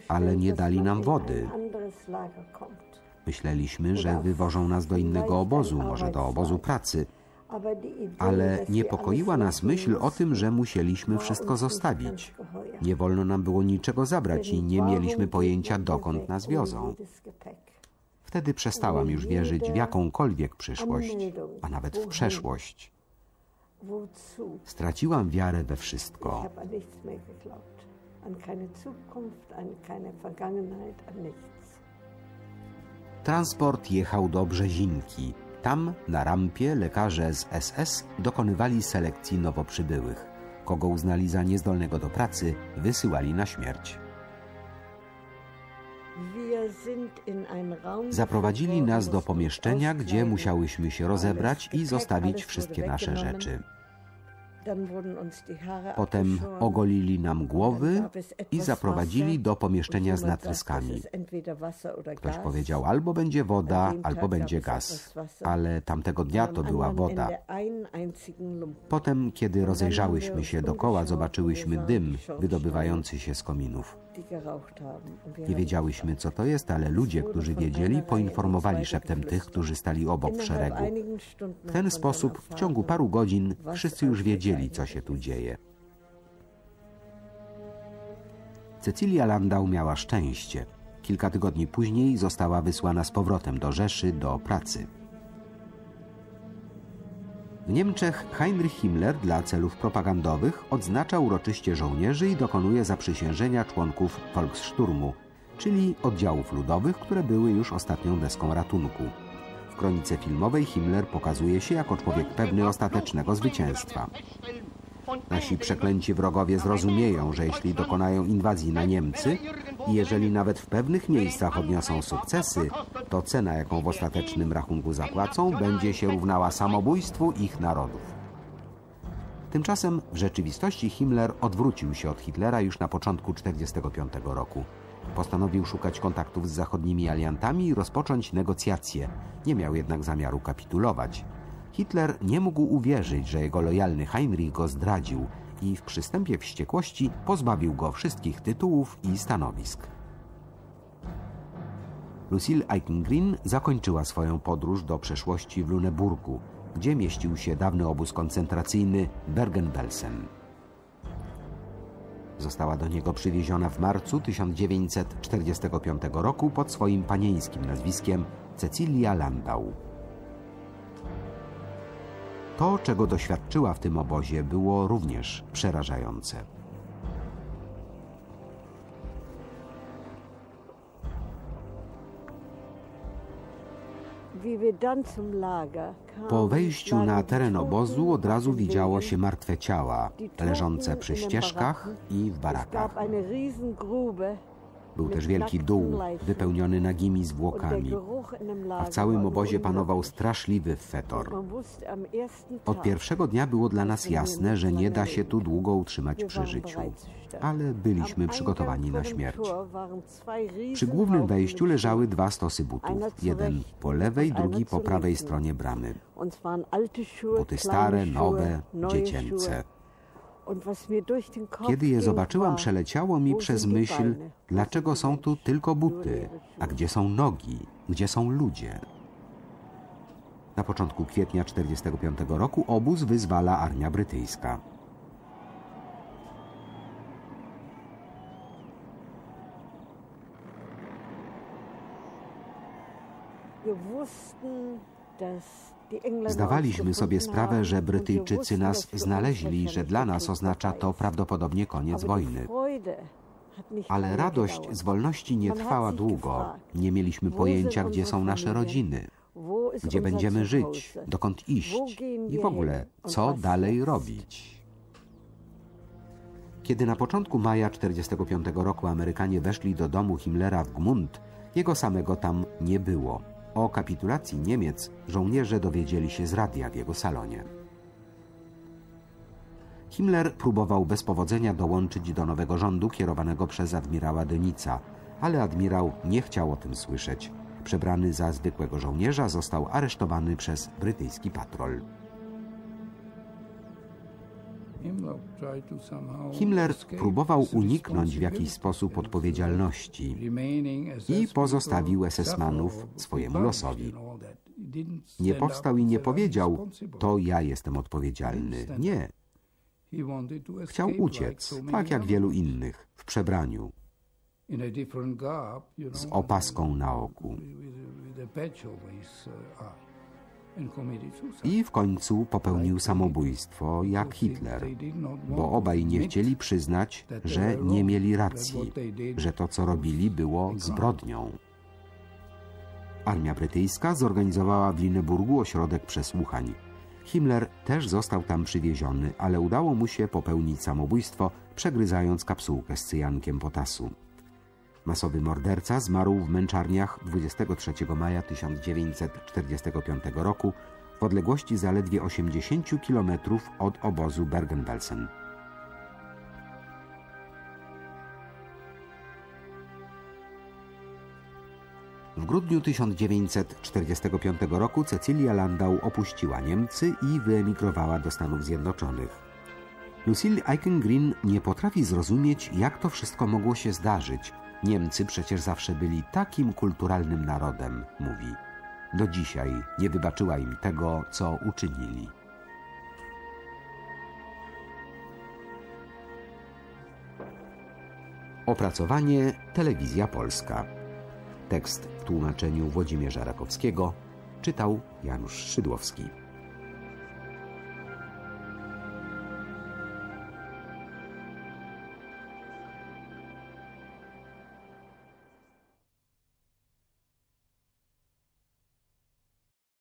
ale nie dali nam wody. Myśleliśmy, że wywożą nas do innego obozu, może do obozu pracy. Ale niepokoiła nas myśl o tym, że musieliśmy wszystko zostawić. Nie wolno nam było niczego zabrać i nie mieliśmy pojęcia, dokąd nas wiozą. Wtedy przestałam już wierzyć w jakąkolwiek przyszłość, a nawet w przeszłość. Straciłam wiarę we wszystko. Transport jechał do Brzezinki. Tam, na rampie, lekarze z SS dokonywali selekcji nowo przybyłych. Kogo uznali za niezdolnego do pracy, wysyłali na śmierć. Zaprowadzili nas do pomieszczenia, gdzie musiałyśmy się rozebrać i zostawić wszystkie nasze rzeczy. Potem ogolili nam głowy i zaprowadzili do pomieszczenia z natryskami. Ktoś powiedział, albo będzie woda, albo będzie gaz. Ale tamtego dnia to była woda. Potem, kiedy rozejrzałyśmy się dokoła, zobaczyłyśmy dym wydobywający się z kominów. Nie wiedziałyśmy, co to jest, ale ludzie, którzy wiedzieli, poinformowali szeptem tych, którzy stali obok w szeregu. W ten sposób w ciągu paru godzin wszyscy już wiedzieli, co się tu dzieje. Cecylia Landau miała szczęście. Kilka tygodni później została wysłana z powrotem do Rzeszy do pracy. W Niemczech Heinrich Himmler dla celów propagandowych oznacza uroczyście żołnierzy i dokonuje zaprzysiężenia członków Volkssturmu, czyli oddziałów ludowych, które były już ostatnią deską ratunku. W kronice filmowej Himmler pokazuje się jako człowiek pewny ostatecznego zwycięstwa. Nasi przeklęci wrogowie zrozumieją, że jeśli dokonają inwazji na Niemcy i jeżeli nawet w pewnych miejscach odniosą sukcesy, to cena, jaką w ostatecznym rachunku zapłacą, będzie się równała samobójstwu ich narodów. Tymczasem w rzeczywistości Himmler odwrócił się od Hitlera już na początku 1945 roku. Postanowił szukać kontaktów z zachodnimi aliantami i rozpocząć negocjacje. Nie miał jednak zamiaru kapitulować. Hitler nie mógł uwierzyć, że jego lojalny Heinrich go zdradził i w przystępie wściekłości pozbawił go wszystkich tytułów i stanowisk. Lucille Eichengreen zakończyła swoją podróż do przeszłości w Luneburgu, gdzie mieścił się dawny obóz koncentracyjny Bergen-Belsen. Została do niego przywieziona w marcu 1945 roku pod swoim panieńskim nazwiskiem Cecilia Landau. To, czego doświadczyła w tym obozie, było również przerażające. Po wejściu na teren obozu od razu widziało się martwe ciała, leżące przy ścieżkach i w barakach. Był też wielki dół, wypełniony nagimi zwłokami, a w całym obozie panował straszliwy fetor. Od pierwszego dnia było dla nas jasne, że nie da się tu długo utrzymać przy życiu, ale byliśmy przygotowani na śmierć. Przy głównym wejściu leżały dwa stosy butów, jeden po lewej, drugi po prawej stronie bramy. Buty stare, nowe, dziecięce. Kiedy je zobaczyłam, przeleciało mi przez myśl, dlaczego są tu tylko buty, a gdzie są nogi, gdzie są ludzie. Na początku kwietnia 1945 roku obóz wyzwala armia brytyjska. Zdawaliśmy sobie sprawę, że Brytyjczycy nas znaleźli, że dla nas oznacza to prawdopodobnie koniec wojny. Ale radość z wolności nie trwała długo. Nie mieliśmy pojęcia, gdzie są nasze rodziny, gdzie będziemy żyć, dokąd iść i w ogóle, co dalej robić. Kiedy na początku maja 1945 roku Amerykanie weszli do domu Himmlera w Gmund, jego samego tam nie było. O kapitulacji Niemiec żołnierze dowiedzieli się z radia w jego salonie. Himmler próbował bez powodzenia dołączyć do nowego rządu kierowanego przez admirała Denica, ale admirał nie chciał o tym słyszeć. Przebrany za zwykłego żołnierza został aresztowany przez brytyjski patrol. Himmler próbował uniknąć w jakiś sposób odpowiedzialności i pozostawił SS-manów swojemu losowi. Nie powstał i nie powiedział, to ja jestem odpowiedzialny. Nie. Chciał uciec, tak jak wielu innych, w przebraniu, z opaską na oku. I w końcu popełnił samobójstwo jak Hitler, bo obaj nie chcieli przyznać, że nie mieli racji, że to, co robili, było zbrodnią. Armia brytyjska zorganizowała w Lineburgu ośrodek przesłuchań. Himmler też został tam przywieziony, ale udało mu się popełnić samobójstwo, przegryzając kapsułkę z cyjankiem potasu. Masowy morderca zmarł w męczarniach 23 maja 1945 roku w odległości zaledwie 80 km od obozu Bergen-Belsen. W grudniu 1945 roku Cecilia Landau opuściła Niemcy i wyemigrowała do Stanów Zjednoczonych. Lucille Eichengreen nie potrafi zrozumieć, jak to wszystko mogło się zdarzyć. Niemcy przecież zawsze byli takim kulturalnym narodem, mówi. Do dzisiaj nie wybaczyła im tego, co uczynili. Opracowanie Telewizja Polska. Tekst w tłumaczeniu Włodzimierza Rakowskiego czytał Janusz Szydłowski.